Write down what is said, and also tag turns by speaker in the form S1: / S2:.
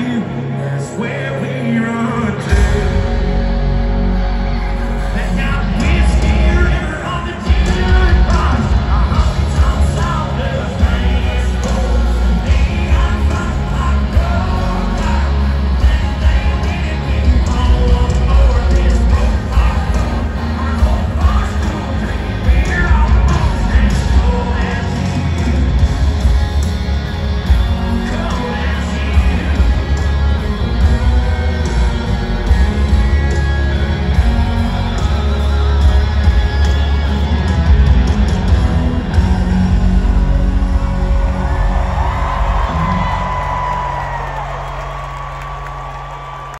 S1: you.